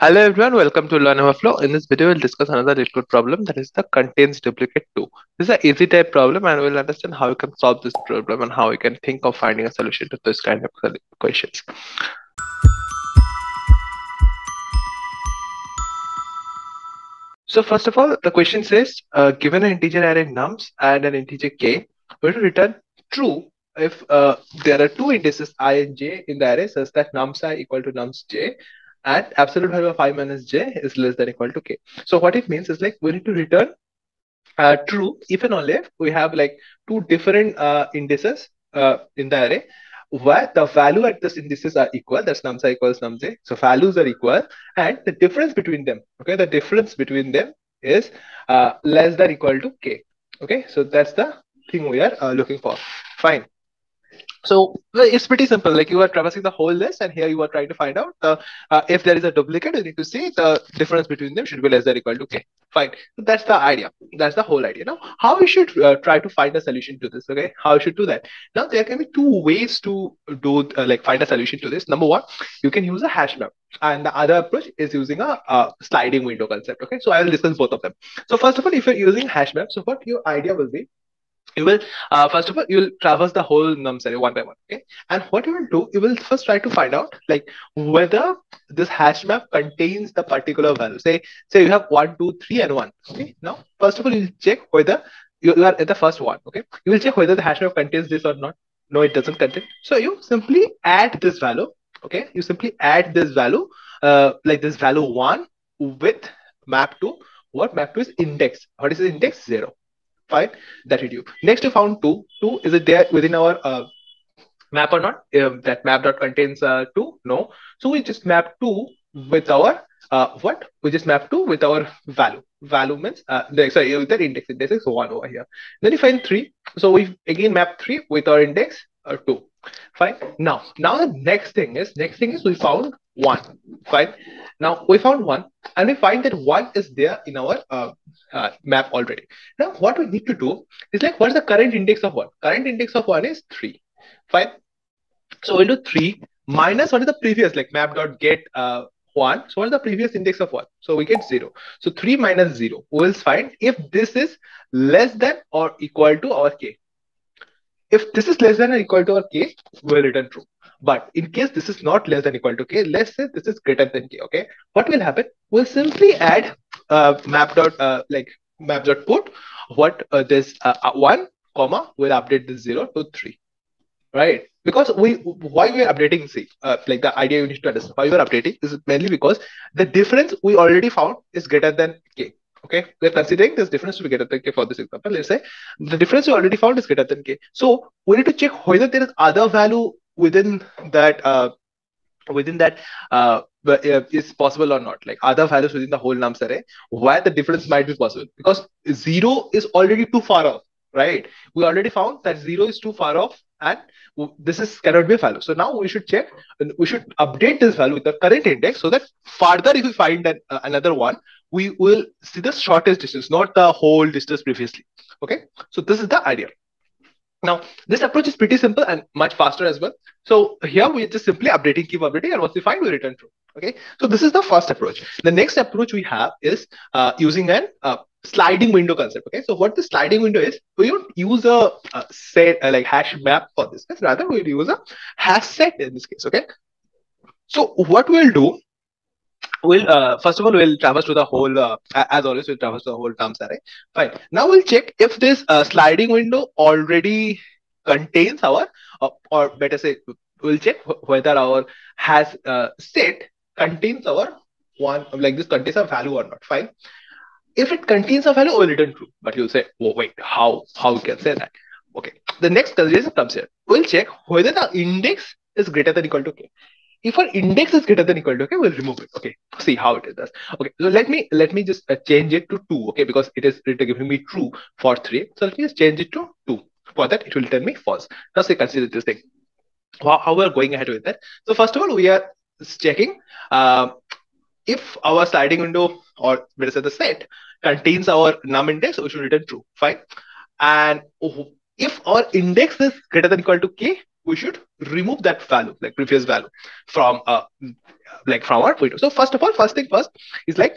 Hello everyone, welcome to Learn Overflow. In this video, we'll discuss another LeetCode problem that is the contains duplicate 2. This is an easy type problem and we'll understand how you can solve this problem and how you can think of finding a solution to this kind of questions. So first of all, the question says, uh, given an integer array nums and an integer k, we're to return true if uh, there are two indices i and j in the array such that nums i equal to nums j and absolute value of i minus j is less than equal to k. So what it means is like we need to return uh, true if and only if we have like two different uh, indices uh, in the array where the value at this indices are equal, that's nums i equals nums j. So values are equal and the difference between them, okay, the difference between them is uh, less than equal to k. Okay, so that's the thing we are uh, looking for. Fine. So it's pretty simple. Like you are traversing the whole list, and here you are trying to find out uh, uh, if there is a duplicate. You need to see the difference between them should be less than equal to k. Fine. So that's the idea. That's the whole idea. Now, how we should uh, try to find a solution to this? Okay, how we should do that? Now there can be two ways to do uh, like find a solution to this. Number one, you can use a hash map, and the other approach is using a, a sliding window concept. Okay, so I will discuss both of them. So first of all, if you're using hash map, so what your idea will be you will uh, first of all you will traverse the whole nums array one by one okay? And what you will do you will first try to find out like whether this hash map contains the particular value. Say say you have one two three and one okay? Now first of all you'll check whether you are at the first one okay? You will check whether the hash map contains this or not. No it doesn't contain. So you simply add this value okay? You simply add this value uh, like this value one with map to what map to is index? What is index? Zero fine that you do next you found two. Two is it there within our uh, map or not? um, that map dot contains uh, two? No. So we just map two with our uh, what? We just map two with our value. Value means uh, the, sorry the index. Index is one over here. Then you find three. So we again map three with our index uh, two. Fine. Now now the next thing is next thing is we found one fine now we found one and we find that one is there in our uh, uh, map already. Now what we need to do is like what is the current index of one? Current index of one is three. Fine. So we'll do three minus what is the previous like map dot get uh, one. So what is the previous index of one? So we get zero. So three minus zero. We'll find if this is less than or equal to our k. If this is less than or equal to our k, we'll return true. But in case this is not less than equal to k, let's say this is greater than k. Okay, what will happen? We'll simply add uh, map dot uh, like map dot put what uh, this uh, uh, one comma will update this zero to three, right? Because we why we're updating C uh, like the idea you need to understand why we're updating is mainly because the difference we already found is greater than k. Okay, we're considering this difference to be greater than k for this example. Let's say the difference we already found is greater than k. So we need to check whether there is other value within that uh, within that uh, uh, is possible or not? Like other values within the whole nums array where the difference might be possible? Because zero is already too far off right? We already found that zero is too far off and this is cannot be a value. So now we should check we should update this value with the current index so that further if we find an, uh, another one we will see the shortest distance not the whole distance previously. Okay? So this is the idea now, this approach is pretty simple and much faster as well. So here we're just simply updating, keep updating, and once we find, we return true. Okay, so this is the first approach. The next approach we have is uh, using an uh, sliding window concept. Okay, so what the sliding window is, we don't use a, a set uh, like hash map for this case. Rather, we'll use a hash set in this case. Okay, so what we'll do we'll uh, first of all we'll traverse to the whole uh, as always we'll traverse to the whole terms array fine. Now we'll check if this uh, sliding window already contains our uh, or better say we'll check whether our has uh, set contains our one like this contains a value or not. Fine. If it contains a value we'll return true. But you'll say oh wait how how we can say that? Okay. The next consideration comes here. We'll check whether the index is greater than or equal to k if our index is greater than equal to okay we'll remove it. Okay see how it does okay so let me let me just uh, change it to 2 okay because it is giving me true for 3 so let me just change it to 2 for that it will tell me false. Now say consider this thing. How, how we're going ahead with that. So first of all we are checking uh, if our sliding window or let us say the set contains our num index we should return true. Fine. And if our index is greater than equal to k we should remove that value, like previous value from uh, like from our window. So first of all, first thing first is like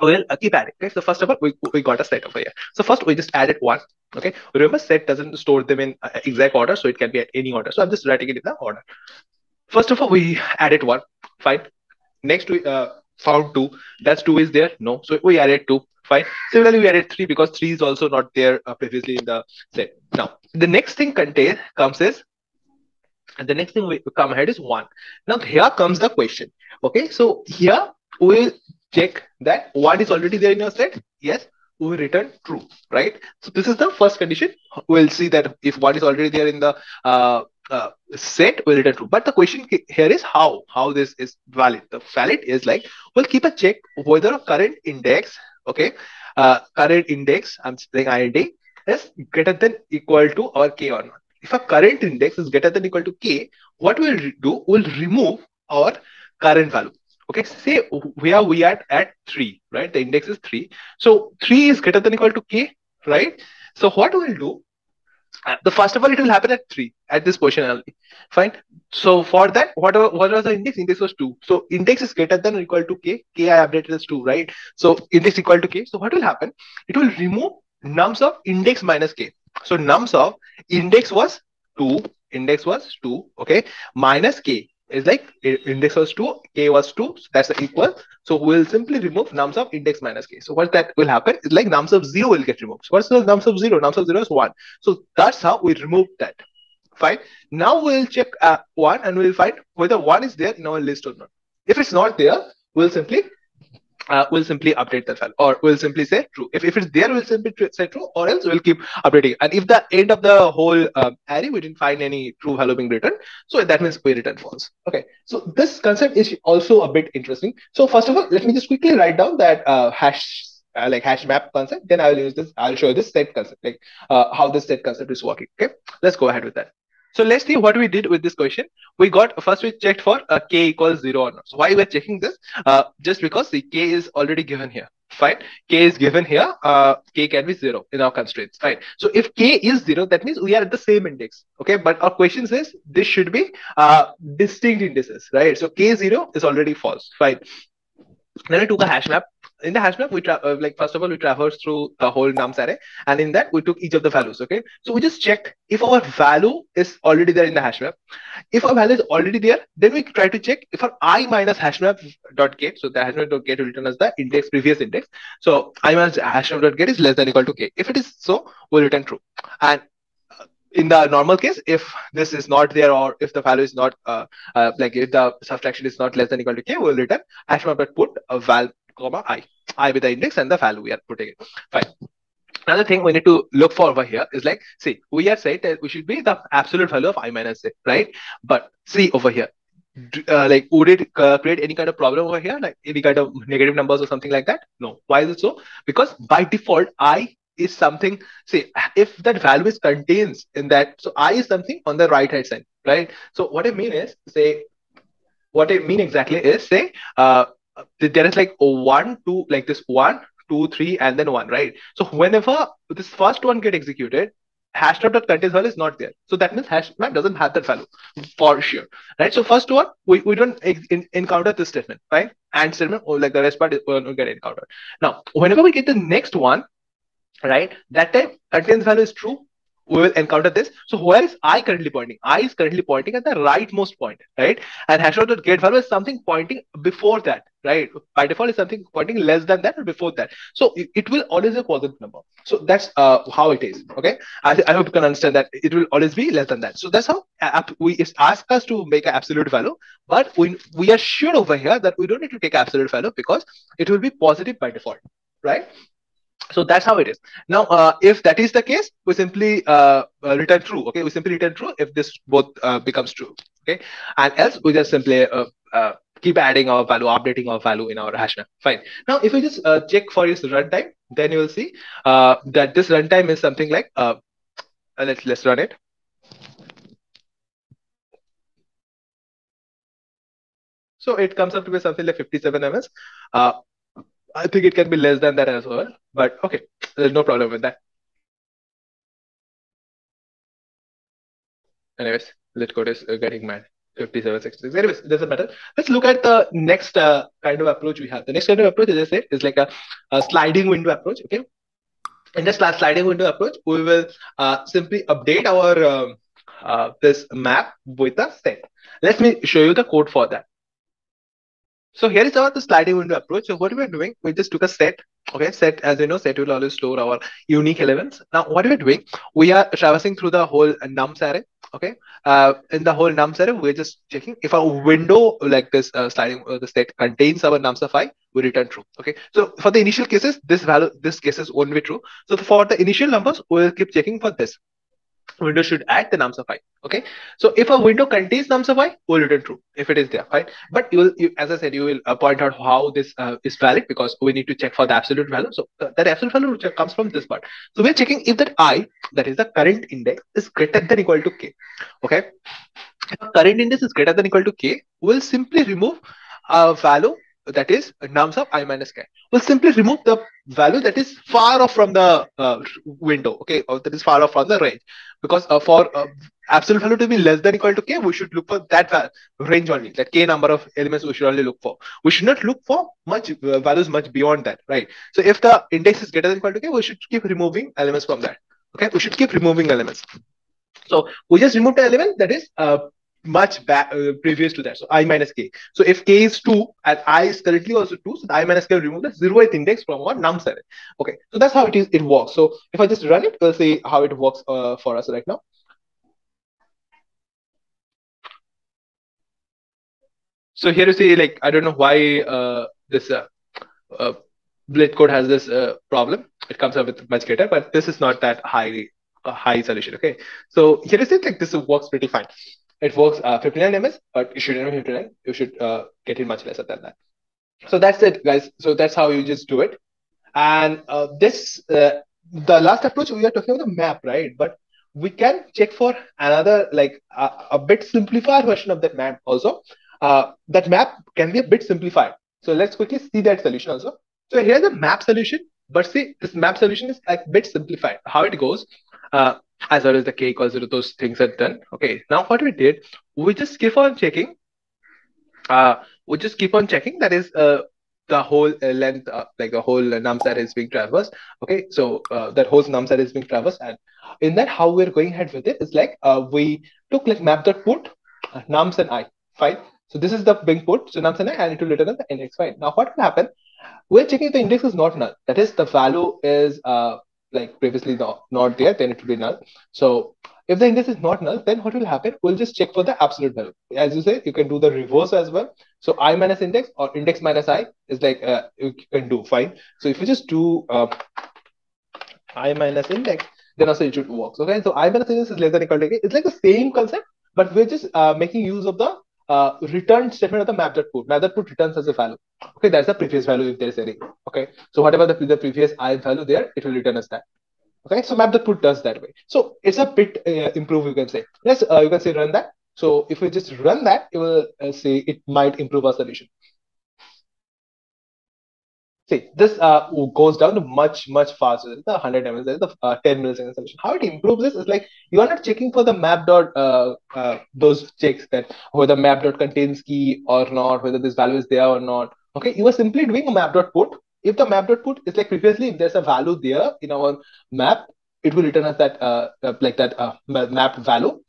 we'll uh, keep adding. Okay, so first of all, we, we got a set over here. So first we just added one. Okay, remember set doesn't store them in uh, exact order, so it can be at any order. So I'm just writing it in the order. First of all, we added one. Fine. Next we uh, found two. That's two is there. No, so we added two. Fine. Similarly, we added three because three is also not there uh, previously in the set. Now the next thing contain comes is and the next thing we come ahead is one. Now here comes the question. Okay, so here we'll check that one is already there in your set. Yes, we return true, right? So this is the first condition. We'll see that if one is already there in the uh, uh, set, we'll return true. But the question here is how how this is valid. The valid is like we'll keep a check whether current index, okay, uh, current index. I'm saying int is greater than equal to our k or not. If a current index is greater than equal to k, what we'll do, we'll remove our current value. Okay, say we are at 3, right? The index is 3. So 3 is greater than equal to k, right? So what we'll do, uh, the first of all, it will happen at 3 at this position only. Fine. So for that, what, what was the index? Index was 2. So index is greater than or equal to k. k I updated as 2, right? So index equal to k. So what will happen? It will remove nums of index minus k. So nums of index was 2, index was 2, okay, minus k is like index was 2, k was 2, so that's equal. So we'll simply remove nums of index minus k. So what that will happen is like nums of 0 will get removed. So what's the nums of 0? Nums of 0 is 1. So that's how we remove that. Fine. Now we'll check uh, 1 and we'll find whether 1 is there in our list or not. If it's not there, we'll simply uh, we'll simply update that file or we'll simply say true. If, if it's there, we'll simply say true or else we'll keep updating. And if the end of the whole um, array, we didn't find any true value being written, so that means we return false. Okay, so this concept is also a bit interesting. So first of all, let me just quickly write down that uh, hash uh, like hash map concept. Then I'll use this. I'll show this set concept, like uh, how this set concept is working. Okay, let's go ahead with that. So let's see what we did with this question. We got first we checked for a k equals zero or not. So why we're checking this? Uh, just because the k is already given here. Fine. K is given here. Uh, k can be zero in our constraints. Fine. So if k is zero, that means we are at the same index. Okay. But our question says this should be uh, distinct indices, right? So k zero is already false. Fine. Then I took a hash map in the hash map, we tra- uh, like first of all we traverse through the whole nums array, and in that we took each of the values. Okay, so we just checked if our value is already there in the hash map. If our value is already there, then we try to check if our i minus hash map dot get. So the hash map dot get will return as the index previous index. So i minus hash map dot get is less than equal to k. If it is so, we'll return true. And uh, in the normal case, if this is not there or if the value is not uh, uh, like if the subtraction is not less than equal to k, we'll return hash map dot put a val comma i. I with the index and the value we are putting it. Fine. Another thing we need to look for over here is like see we are saying that we should be the absolute value of i minus a right? But see over here uh, like would it uh, create any kind of problem over here? Like any kind of negative numbers or something like that? No. Why is it so? Because by default i is something see if that value is contains in that so i is something on the right hand side right? So what i mean is say what i mean exactly is say uh, there is like one, two, like this one, two, three, and then one, right? So whenever this first one get executed, hash dot contains value is not there. So that means hash map doesn't have that value for sure, right? So first one, we, we don't in, encounter this statement, right? And statement, or like the rest part will get encountered. Now, whenever we get the next one, right? That time contains value is true we will encounter this. So where is i currently pointing? i is currently pointing at the rightmost point, right? And hash dot get value is something pointing before that, right? By default is something pointing less than that or before that. So it, will always be a positive number. So that's uh, how it is, okay? I, I hope you can understand that it will always be less than that. So that's how we ask us to make an absolute value, but we, we are sure over here that we don't need to take absolute value because it will be positive by default, right? So that's how it is. Now, uh, if that is the case, we simply uh, uh, return true. Okay, we simply return true if this both uh, becomes true. Okay, and else we just simply uh, uh, keep adding our value, updating our value in our hash map. Fine. Now, if we just uh, check for its runtime, then you will see uh, that this runtime is something like uh, let's let's run it. So it comes up to be something like 57 ms. I think it can be less than that as well, but okay, there's no problem with that. Anyways, LeetCode is uh, getting mad. 57, 66. Anyways, it doesn't matter. Let's look at the next uh, kind of approach we have. The next kind of approach, as I said, is like a, a sliding window approach. Okay. In this sliding window approach, we will uh, simply update our um, uh, this map with a set. Let me show you the code for that. So here is our the sliding window approach. So what we are doing, we just took a set. Okay, set as you know, set will always store our unique elements. Now what we're doing, we are traversing through the whole nums array. Okay, uh, in the whole nums array, we're just checking if our window like this uh, sliding uh, the set contains our nums of i, we return true. Okay, so for the initial cases, this value, this case is only true. So for the initial numbers, we'll keep checking for this window should add the nums of i okay? So if a window contains nums of i will return true if it is there right but you will you, as i said you will uh, point out how this uh, is valid because we need to check for the absolute value. So uh, that absolute value comes from this part. So we're checking if that i that is the current index is greater than equal to k okay? If current index is greater than equal to k we'll simply remove a value that is nums of i minus k. We'll simply remove the value that is far off from the uh, window, okay, or that is far off from the range. Because uh, for uh, absolute value to be less than equal to k, we should look for that range only, that k number of elements we should only look for. We should not look for much uh, values much beyond that, right? So if the index is greater than equal to k, we should keep removing elements from that. Okay, we should keep removing elements. So we just remove the element that is uh, much back uh, previous to that. So i minus k. So if k is 2 and i is currently also 2, so i minus k will remove the zeroth index from our nums array. Okay, so that's how it is. It works. So if I just run it, we'll see how it works uh, for us right now. So here you see, like I don't know why uh, this uh, uh, code has this uh, problem. It comes up with much greater, but this is not that high high solution. Okay, so here is it. Like this works pretty fine. It works uh, 59 ms, but you shouldn't be 59. You should uh, get it much lesser than that. So that's it, guys. So that's how you just do it. And uh, this, uh, the last approach we are talking about the map, right? But we can check for another, like a, bit simplified version of that map also. Uh, that map can be a bit simplified. So let's quickly see that solution also. So here's a map solution, but see this map solution is like a bit simplified. How it goes, uh, as well as the equals zero, those things are done. Okay, now what we did, we just keep on checking. Uh, we just keep on checking. That is uh, the whole uh, length, uh, like the whole num set is being traversed. Okay, so uh, that whole num set is being traversed, and in that, how we're going ahead with it is like uh, we took like map dot put uh, nums and i. Fine. So this is the being put, so nums and i, and it will return the index. Fine. Now what will happen? We're checking the index is not null. That is, the value is uh, like previously not, not there, then it will be null. So if the index is not null, then what will happen? We'll just check for the absolute value. As you say, you can do the reverse as well. So i minus index or index minus i is like uh, you can do fine. So if you just do uh, i minus index, then also it should work. Okay, so i minus index is less than equal to k. It's like the same concept, but we're just uh, making use of the uh, return statement of the map.put. Map.put returns as a value. Okay, that's the previous value if there is any. Okay, so whatever the, the previous i value there, it will return as that. Okay, so map.put does that way. So it's a bit uh, improved, you can say. Yes, uh, you can say run that. So if we just run that, it will uh, say it might improve our solution. See, this uh, goes down much, much faster. than The 100 ms, the uh, 10 millisecond solution. How it improves this is like you are not checking for the map dot uh, uh, those checks that whether map dot contains key or not, whether this value is there or not. Okay, you are simply doing a map dot put. If the map dot put is like previously, if there's a value there in our map, it will return us that uh, uh like that uh, map value.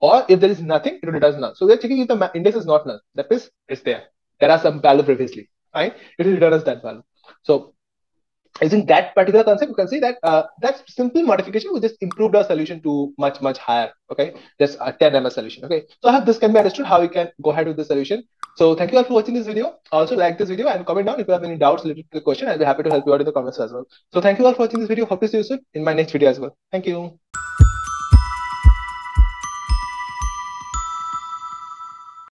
Or if there is nothing, it will return null. So we're checking if the index is not null. That means it's there. There are some value previously. Right? It will return us that value. So using that particular concept, you can see that uh, that simple modification will just improve our solution to much, much higher. Okay, just a 10 ms solution. Okay, so I hope this can be understood how we can go ahead with the solution. So thank you all for watching this video. Also like this video and comment down if you have any doubts related to the question. I'll be happy to help you out in the comments as well. So thank you all for watching this video. Hope to see you soon in my next video as well. Thank you.